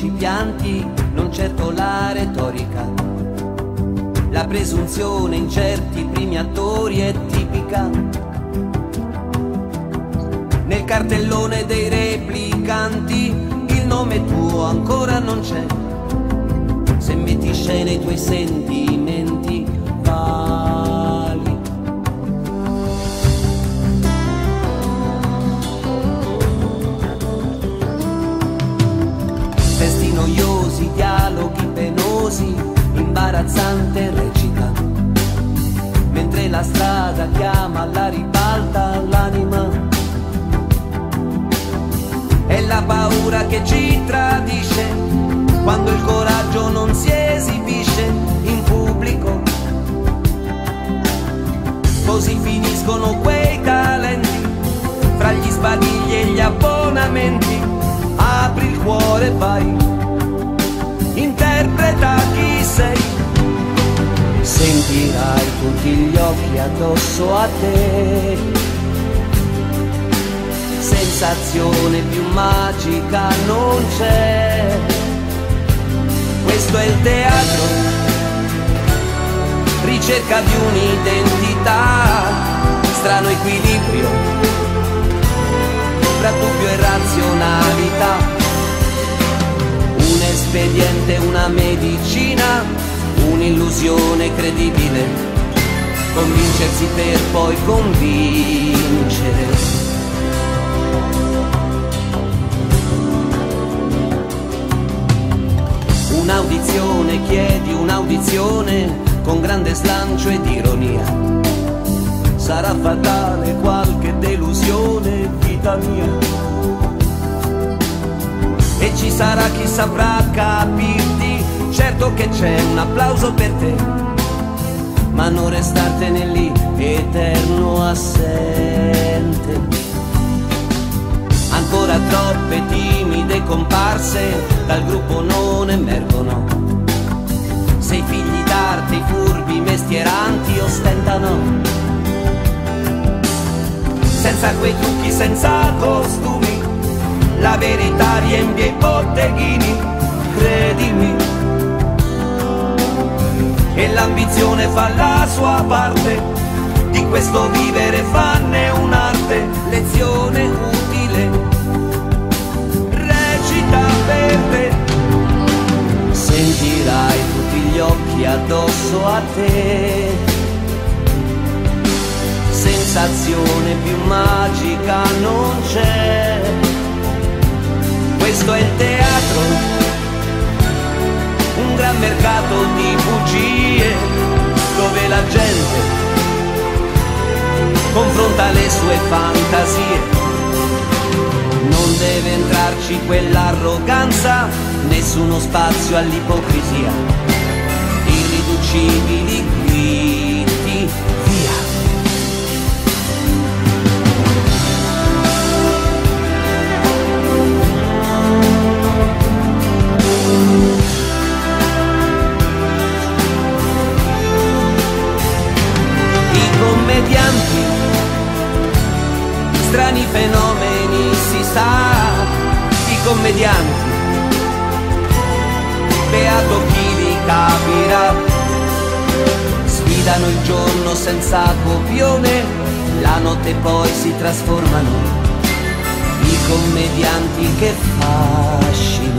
principianti, non certo la retorica. La presunzione in certi primi attori è tipica. Nel cartellone dei replicanti il nome tuo ancora non c'è. Se metti scena i tuoi sentimenti, imbarazzante recita. Mentre la strada chiama alla ribalta l'anima. È la paura che ci tradisce quando il coraggio non si esibisce in pubblico. Così finiscono quei talenti fra gli sbadigli e gli abbonamenti. Apri il cuore, vai, Sentirai tutti gli occhi addosso a te. Sensazione più magica non c'è. Questo è il teatro, ricerca di un'identità, strano equilibrio tra dubbio e razionalità. Un espediente, una medicina, un'illusione credibile. Convincersi per poi convincere. Un'audizione, chiedi un'audizione con grande slancio ed ironia. Sarà fatale qualche delusione, vita mia. E ci sarà chi saprà capirti, certo che c'è un applauso per te, ma non restartene lì eterno assente. Ancora troppe timide comparse dal gruppo non emergono. Se i figli d'arte, i furbi mestieranti ostentano. Senza quei trucchi, senza costumi, la verità riempie i botteghini, l'ambizione fa la sua parte, di questo vivere fanne un'arte, lezione utile, recita per te. Sentirai tutti gli occhi addosso a te. Sensazione più magica non c'è. Questo è il teatro, un gran mercato di bugie, gente confronta le sue fantasie. Non deve entrarci quell'arroganza, nessuno spazio all'ipocrisia. Irriducibili guidi, fenomeni si sa, i commedianti, beato chi li capirà, sfidano il giorno senza copione, la notte poi si trasformano, i commedianti. Che fascino.